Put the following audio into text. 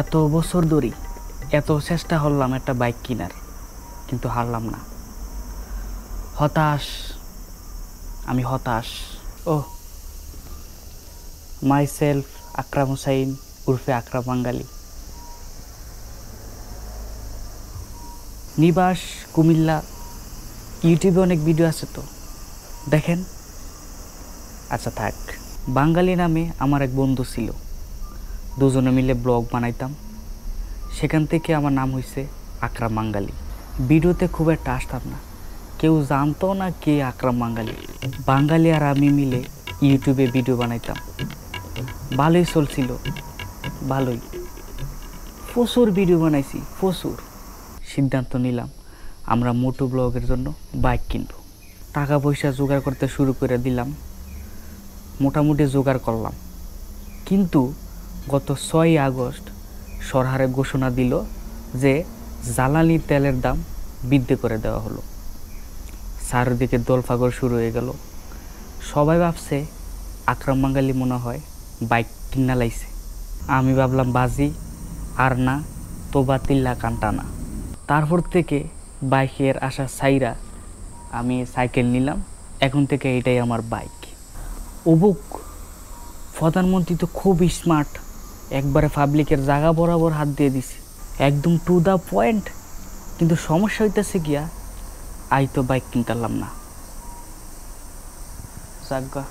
এত বছর ধরে এত চেষ্টা করলাম একটা বাইক কেনার, কিন্তু হারলাম না। হতাশ, আমি হতাশ। ও মাই সেলফ আকরাম হুসাইন উর্ফে আকরাম বাঙ্গালি নিবাস, কুমিল্লা ইউটিউবে অনেক ভিডিও আছে তো। দেখেন? আচ্ছা থাক। বাঙালি নামে আমার এক বন্ধু ছিল। দুজনে মিলে ব্লগ বানাইতাম। সেখান থেকে আমার নাম হয়েছে আকরাম বাঙ্গালি ভিডিওতে খুব একটা আসতাম না। কেউ জানতো না কে আকরাম বাঙ্গালি বাঙালি আর আমি মিলে ইউটিউবে ভিডিও বানাইতাম। ভালোই চলছিল। ভালোই। প্রচুর ভিডিও বানাইছি, প্রচুর। সিদ্ধান্ত নিলাম, আমরা মোটু ব্লগের জন্য বাইক কিনব। টাকা পয়সা জোগাড় করতে শুরু করে দিলাম। মোটামুটি জোগাড় করলাম। কিন্তু গত ছয়ই আগস্ট সরহারে ঘোষণা দিল যে জ্বালানি তেলের দাম বৃদ্ধি করে দেওয়া হলো। চারিদিকে দোলফাগর শুরু হয়ে গেল। সবাই ভাবছে, আকরাম বাঙালি মনে হয় বাইক কিনা লাইছে। আমি ভাবলাম বাজি, আর না, তোবা, তিল্লা কান্টানা তারপর থেকে বাইকের আসা সাইরা আমি সাইকেল নিলাম। এখন থেকে এটাই আমার বাইক। অবুক, প্রধানমন্ত্রী তো খুব স্মার্ট একবারে পাবলিকের জায়গা বরাবর হাত দিয়ে দিছে। একদম টু দ্য পয়েন্ট কিন্তু সমস্যা হইতেছে গিয়া, আই তো বাইক কিনতারলাম না। যাজ্ঞা